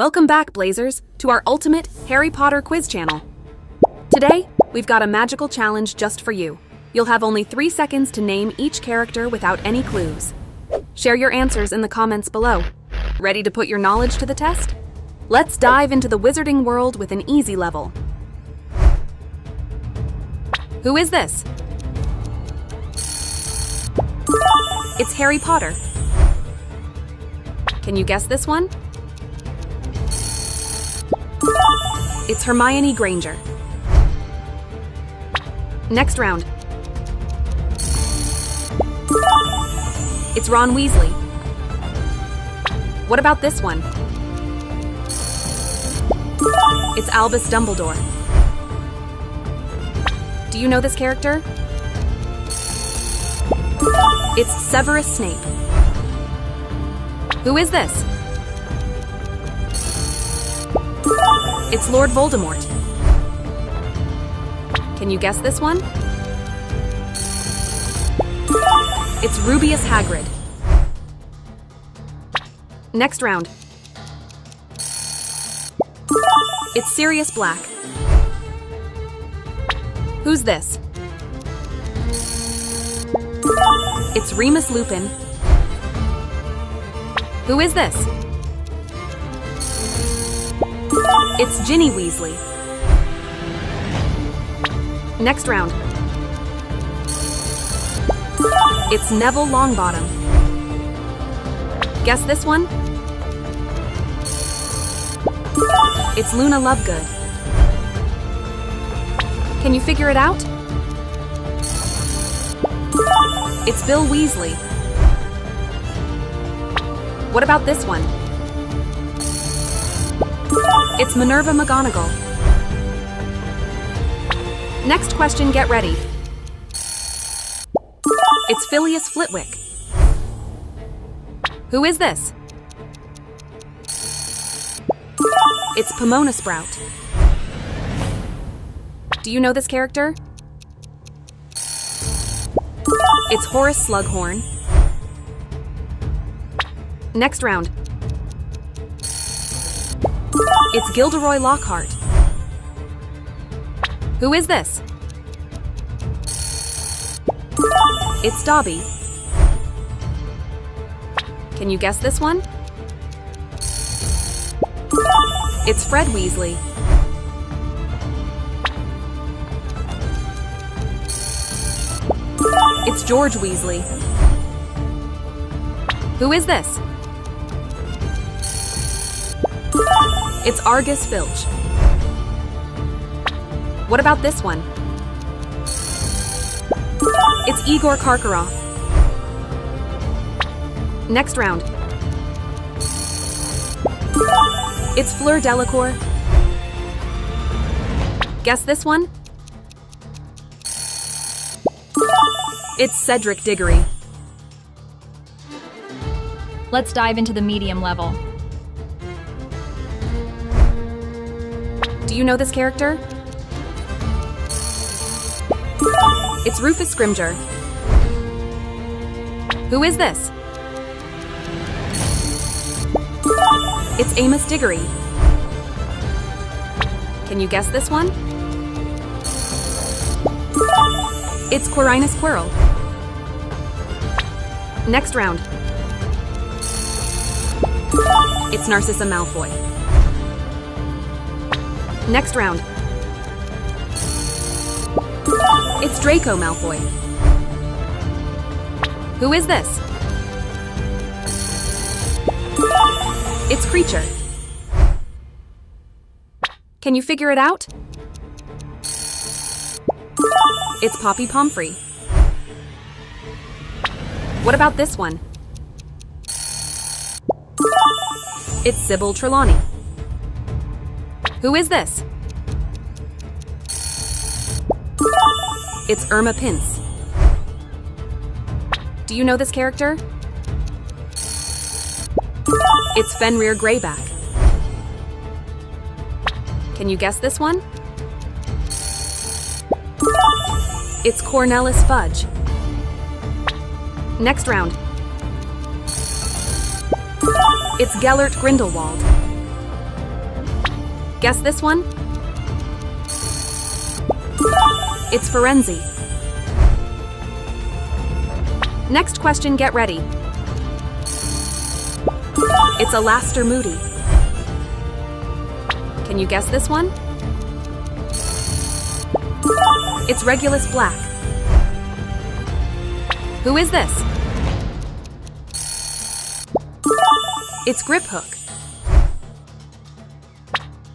Welcome back, Blazers, to our ultimate Harry Potter quiz channel. Today, we've got a magical challenge just for you. You'll have only three seconds to name each character without any clues. Share your answers in the comments below. Ready to put your knowledge to the test? Let's dive into the wizarding world with an easy level. Who is this? It's Harry Potter. Can you guess this one? It's Hermione Granger. Next round. It's Ron Weasley. What about this one? It's Albus Dumbledore. Do you know this character? It's Severus Snape. Who is this? It's Lord Voldemort. Can you guess this one? It's Rubeus Hagrid. Next round. It's Sirius Black. Who's this? It's Remus Lupin. Who is this? It's Ginny Weasley. Next round. It's Neville Longbottom. Guess this one? It's Luna Lovegood. Can you figure it out? It's Bill Weasley. What about this one? It's Minerva McGonagall. Next question, get ready. It's Filius Flitwick. Who is this? It's Pomona Sprout. Do you know this character? It's Horace Slughorn. Next round. It's Gilderoy Lockhart. Who is this? It's Dobby. Can you guess this one? It's Fred Weasley. It's George Weasley. Who is this? It's Argus Filch. What about this one? It's Igor Karkaroff. Next round. It's Fleur Delacour. Guess this one? It's Cedric Diggory. Let's dive into the medium level. Do you know this character? It's Rufus Scrimgeour. Who is this? It's Amos Diggory. Can you guess this one? It's Quirinus Quirrell. Next round. It's Narcissa Malfoy. Next round. It's Draco Malfoy. Who is this? It's Kreacher. Can you figure it out? It's Poppy Pomfrey. What about this one? It's Sybill Trelawney. Who is this? It's Irma Pince. Do you know this character? It's Fenrir Greyback. Can you guess this one? It's Cornelius Fudge. Next round. It's Gellert Grindelwald. Guess this one? It's Firenze. Next question, get ready. It's Alastor Moody. Can you guess this one? It's Regulus Black. Who is this? It's Griphook.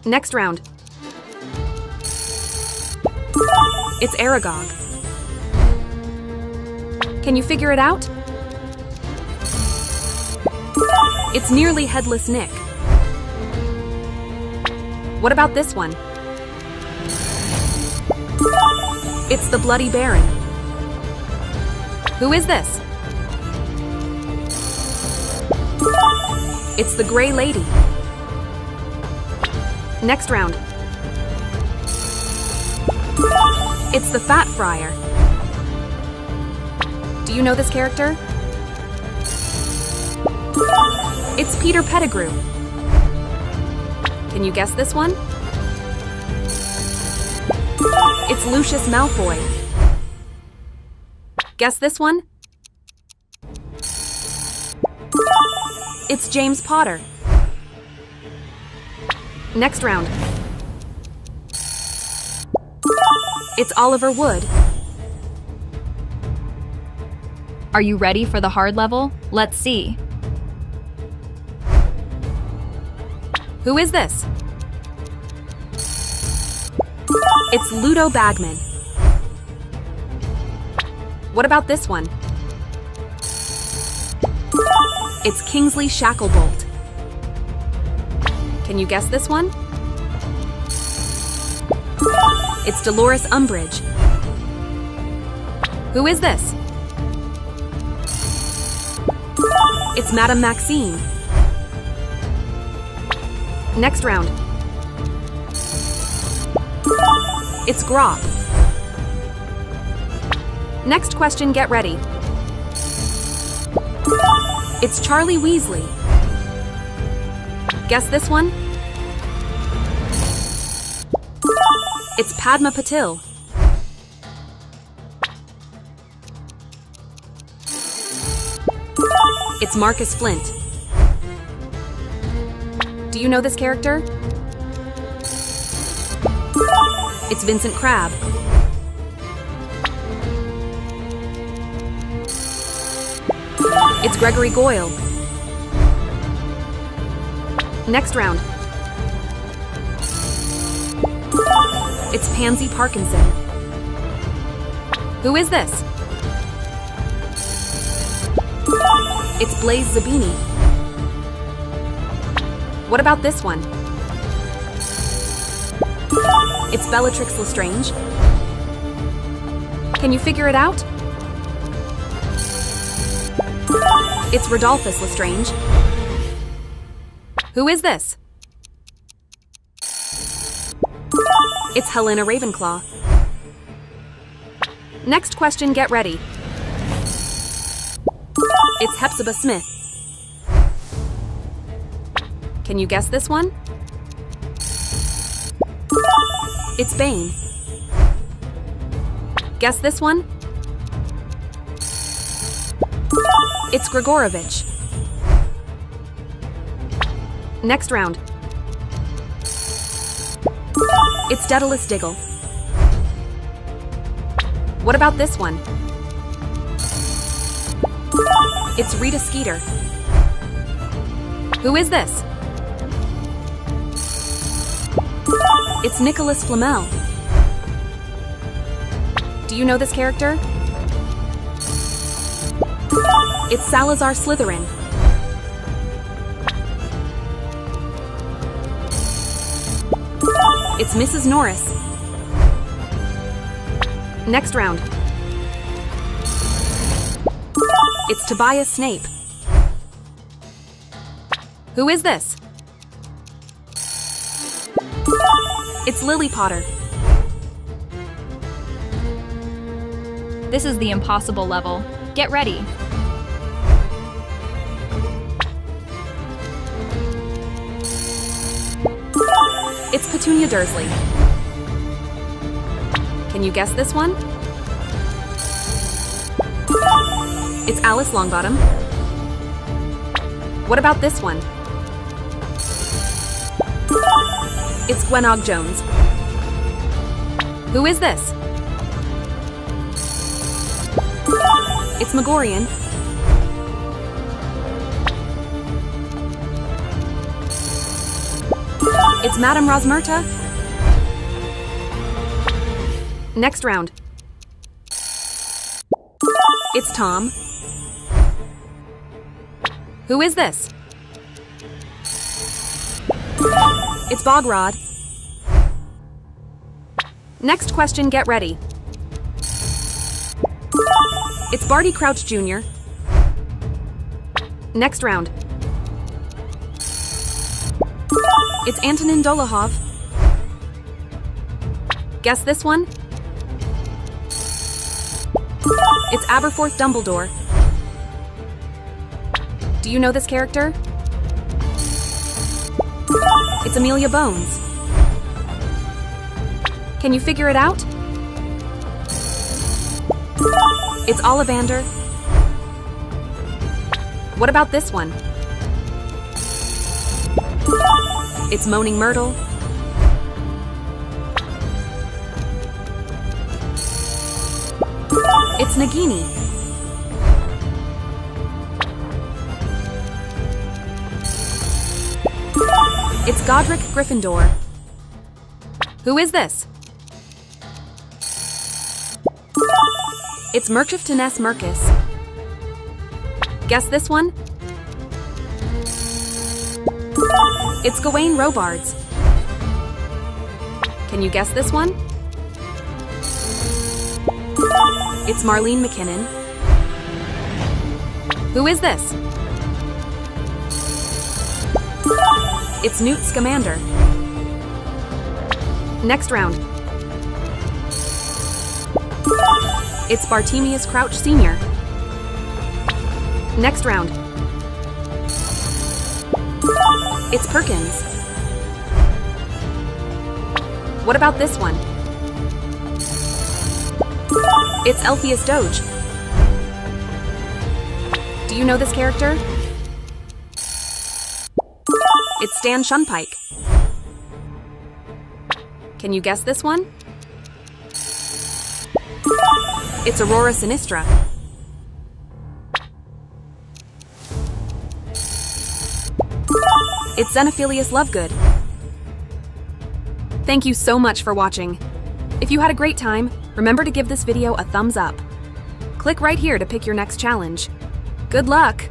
Next round. It's Aragog. Can you figure it out? It's nearly Headless Nick. What about this one? It's the Bloody Baron. Who is this? It's the Grey Lady. Next round. It's the Fat Friar. Do you know this character? It's Peter Pettigrew. Can you guess this one? It's Lucius Malfoy. Guess this one? It's James Potter. Next round. It's Oliver Wood. Are you ready for the hard level? Let's see. Who is this? It's Ludo Bagman. What about this one? It's Kingsley Shacklebolt. Can you guess this one? It's Dolores Umbridge. Who is this? It's Madame Maxime. Next round. It's Grawp. Next question, get ready. It's Charlie Weasley. Guess this one? It's Padma Patil. It's Marcus Flint. Do you know this character? It's Vincent Crabbe. It's Gregory Goyle. Next round. It's Pansy Parkinson. Who is this? It's Blaise Zabini. What about this one? It's Bellatrix Lestrange. Can you figure it out? It's Rodolphus Lestrange. Who is this? It's Helena Ravenclaw. Next question, get ready. It's Hepzibah Smith. Can you guess this one? It's Bane. Guess this one? It's Gregorovitch. Next round. It's Daedalus Diggle. What about this one? It's Rita Skeeter. Who is this? It's Nicholas Flamel. Do you know this character? It's Salazar Slytherin. It's Mrs. Norris. Next round. It's Tobias Snape. Who is this? It's Lily Potter. This is the impossible level. Get ready. It's Petunia Dursley. Can you guess this one? It's Alice Longbottom. What about this one? It's Gwenog Jones. Who is this? It's Magorian. It's Madame Rosmerta. Next round. It's Tom. Who is this? It's Bogrod. Next question, get ready. It's Barty Crouch Jr. Next round. It's Antonin Dolohov. Guess this one? It's Aberforth Dumbledore. Do you know this character? It's Amelia Bones. Can you figure it out? It's Ollivander. What about this one? It's Moaning Myrtle. It's Nagini. It's Godric Gryffindor. Who is this? It's Merchieftainess Murcus. Guess this one? It's Gawain Robards. Can you guess this one? It's Marlene McKinnon. Who is this? It's Newt Scamander. Next round. It's Bartemius Crouch Sr. Next round. It's Perkins. What about this one? It's Elphias Doge. Do you know this character? It's Stan Shunpike. Can you guess this one? It's Aurora Sinistra. It's Xenophilius Lovegood. Thank you so much for watching. If you had a great time, remember to give this video a thumbs up. Click right here to pick your next challenge. Good luck!